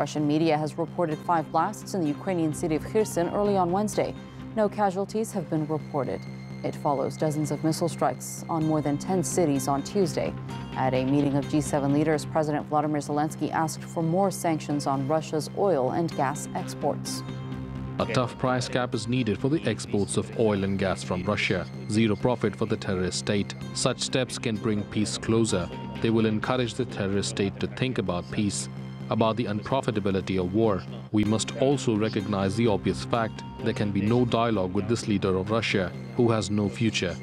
Russian media has reported five blasts in the Ukrainian city of Kherson early on Wednesday. No casualties have been reported. It follows dozens of missile strikes on more than 10 cities on Tuesday. At a meeting of G7 leaders, President Volodymyr Zelensky asked for more sanctions on Russia's oil and gas exports. A tough price cap is needed for the exports of oil and gas from Russia. Zero profit for the terrorist state. Such steps can bring peace closer. They will encourage the terrorist state to think about peace, about the unprofitability of war. We must also recognize the obvious fact there can be no dialogue with this leader of Russia who has no future.